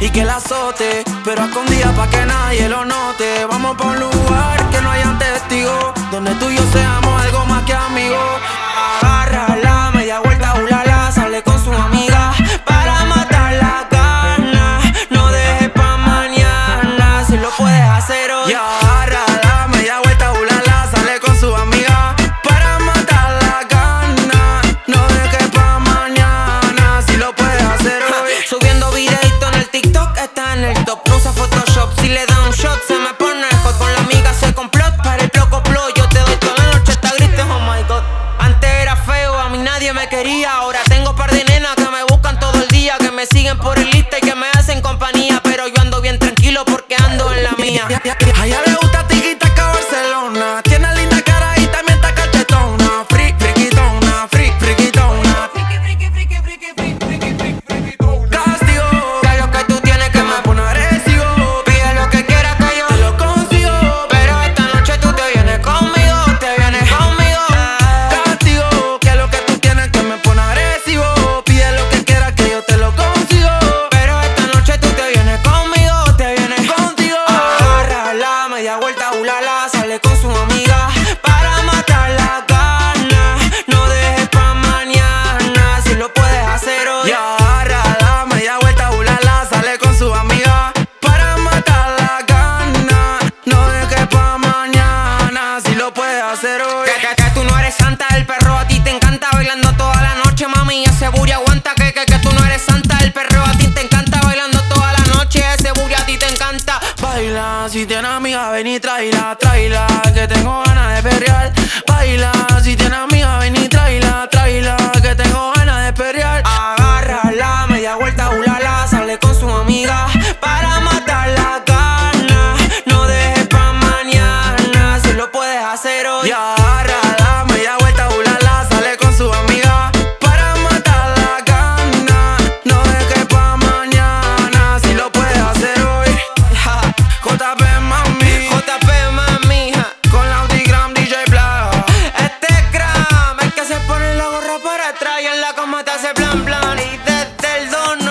y que la azote, pero escondida pa' que nadie lo note. Vamos pa' un lugar que no hayan testigos, donde tú y yo usa Photoshop, si le da un shot, se me pone hot. Con la amiga se complot para el bloco plo. Yo te doy toda la noche, está grite, oh my god. Antes era feo, a mí nadie me quería. Ahora tengo par de nenas que me buscan todo el día, que me siguen por el lista y que me hacen compañía. Pero yo ando bien tranquilo porque ando en la mía. Y tráela, tráela, que tengo ganas de perrear. Baila, si tienes amiga, ven y tráela, tráela, que tengo ganas de perrear. Agarra la media vuelta, ulala, sale con su amiga para matar la gana. No dejes pa' mañana, si lo puedes hacer hoy. cómo te plan plan y desde el don